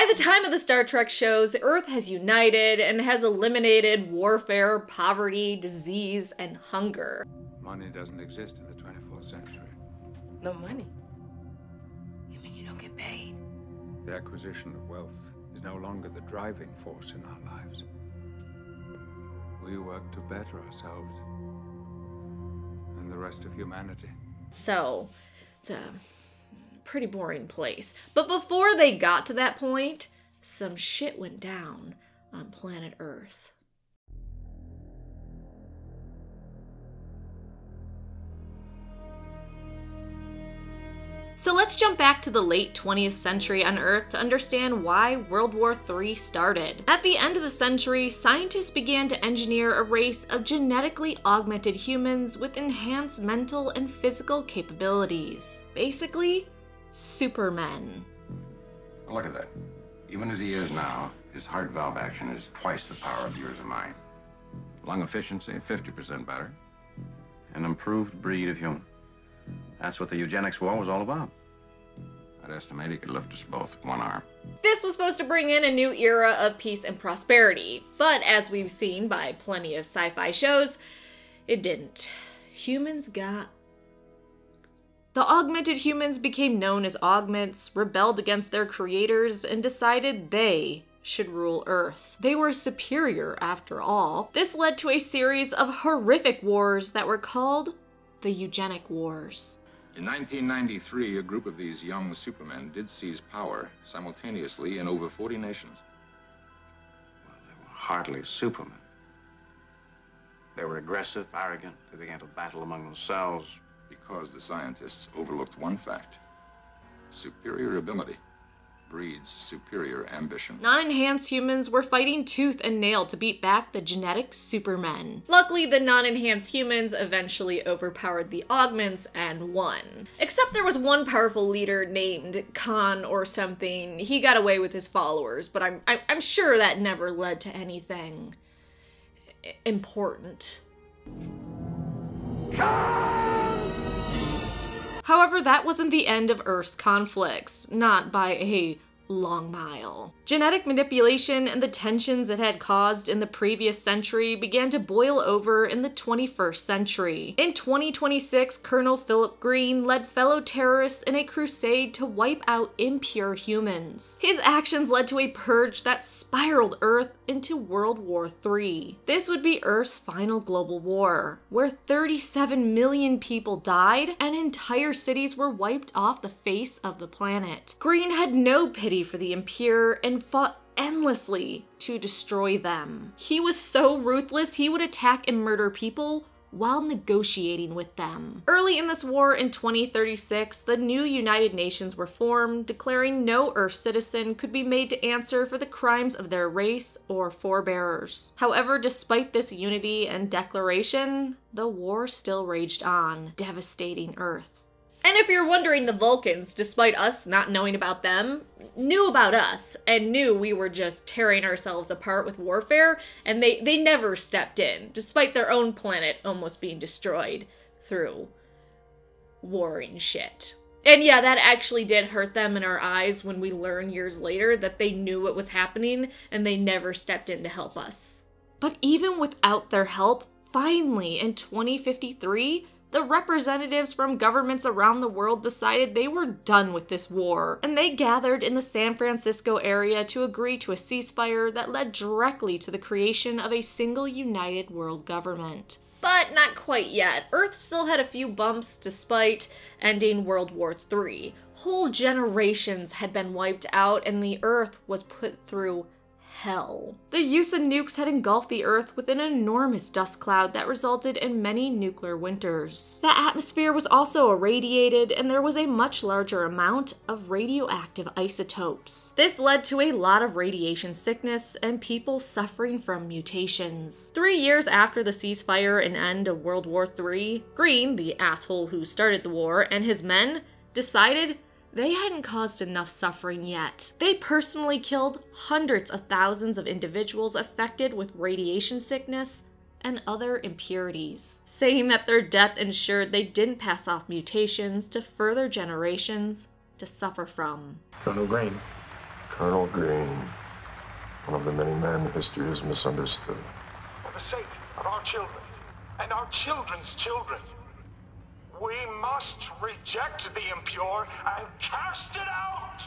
By the time of the Star Trek shows, Earth has united and has eliminated warfare, poverty, disease, and hunger. Money doesn't exist in the 24th century. No money. You mean you don't get paid? The acquisition of wealth is no longer the driving force in our lives. We work to better ourselves and the rest of humanity. So, it's a pretty boring place. But before they got to that point, some shit went down on planet Earth. So let's jump back to the late 20th century on Earth to understand why World War III started. At the end of the century, scientists began to engineer a race of genetically augmented humans with enhanced mental and physical capabilities. Basically, supermen. Look at that. Even as he is now, his heart valve action is twice the power of yours and mine. Lung efficiency, 50% better. An improved breed of human. That's what the eugenics war was all about. I'd estimate he could lift us both with one arm. This was supposed to bring in a new era of peace and prosperity, but as we've seen by plenty of sci fi shows, it didn't. Humans got. The augmented humans became known as augments, rebelled against their creators, and decided they should rule Earth. They were superior, after all. This led to a series of horrific wars that were called the Eugenic Wars. In 1993, a group of these young supermen did seize power simultaneously in over 40 nations. Well, they were hardly supermen. They were aggressive, arrogant. They began to battle among themselves. Because the scientists overlooked one fact. Superior ability breeds superior ambition. Non enhanced humans were fighting tooth and nail to beat back the genetic supermen. Luckily, the non enhanced humans eventually overpowered the augments and won. Except there was one powerful leader named Khan or something. He got away with his followers, but I'm, I'm sure that never led to anything important. However, that wasn't the end of Earth's conflicts, not by a long mile. Genetic manipulation and the tensions it had caused in the previous century began to boil over in the 21st century. In 2026, Colonel Philip Green led fellow terrorists in a crusade to wipe out impure humans. His actions led to a purge that spiraled Earth into World War III. This would be Earth's final global war, where 37 million people died and entire cities were wiped off the face of the planet. Green had no pity for the impure and fought endlessly to destroy them. He was so ruthless, he would attack and murder people while negotiating with them. Early in this war in 2036, the new United Nations were formed, declaring no Earth citizen could be made to answer for the crimes of their race or forebearers. However, despite this unity and declaration, the war still raged on, devastating Earth. And if you're wondering, the Vulcans, despite us not knowing about them, knew about us and knew we were just tearing ourselves apart with warfare, and they, they never stepped in, despite their own planet almost being destroyed through warring shit. And yeah, that actually did hurt them in our eyes when we learn years later that they knew what was happening and they never stepped in to help us. But even without their help, finally in 2053, the representatives from governments around the world decided they were done with this war, and they gathered in the San Francisco area to agree to a ceasefire that led directly to the creation of a single united world government. But not quite yet. Earth still had a few bumps despite ending World War III. Whole generations had been wiped out, and the Earth was put through hell. The use of nukes had engulfed the Earth with an enormous dust cloud that resulted in many nuclear winters. The atmosphere was also irradiated, and there was a much larger amount of radioactive isotopes. This led to a lot of radiation sickness and people suffering from mutations. Three years after the ceasefire and end of World War III, Green, the asshole who started the war, and his men decided they hadn't caused enough suffering yet. They personally killed hundreds of thousands of individuals affected with radiation sickness and other impurities, saying that their death ensured they didn't pass off mutations to further generations to suffer from. Colonel Green, Colonel Green, one of the many men history has misunderstood. For the sake of our children and our children's children, we must reject the impure and cast it out!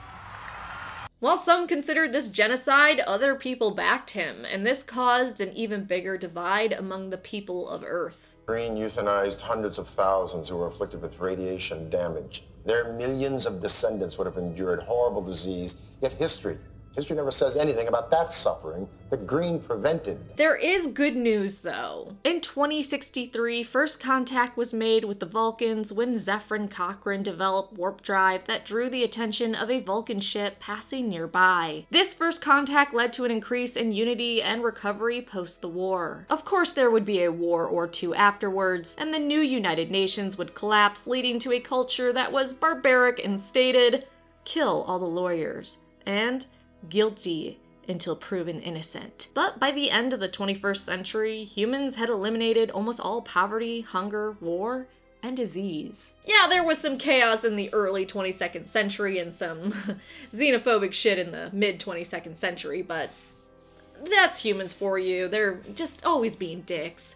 While some considered this genocide, other people backed him, and this caused an even bigger divide among the people of Earth. Green euthanized hundreds of thousands who were afflicted with radiation damage. Their millions of descendants would have endured horrible disease, yet history History never says anything about that suffering that Green prevented. There is good news, though. In 2063, first contact was made with the Vulcans when Zefram Cochrane developed warp drive that drew the attention of a Vulcan ship passing nearby. This first contact led to an increase in unity and recovery post the war. Of course, there would be a war or two afterwards, and the new United Nations would collapse, leading to a culture that was barbaric and stated kill all the lawyers. And guilty until proven innocent. But by the end of the 21st century, humans had eliminated almost all poverty, hunger, war, and disease. Yeah, there was some chaos in the early 22nd century and some xenophobic shit in the mid 22nd century, but that's humans for you. They're just always being dicks,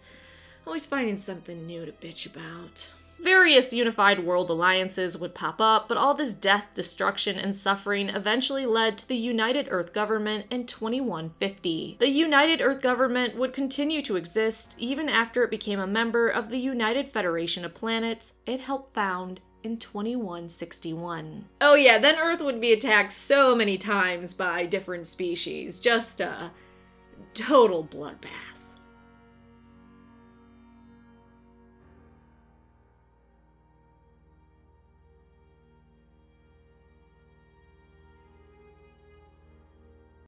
always finding something new to bitch about. Various unified world alliances would pop up, but all this death, destruction, and suffering eventually led to the United Earth Government in 2150. The United Earth Government would continue to exist even after it became a member of the United Federation of Planets it helped found in 2161. Oh yeah, then Earth would be attacked so many times by different species. Just a total bloodbath.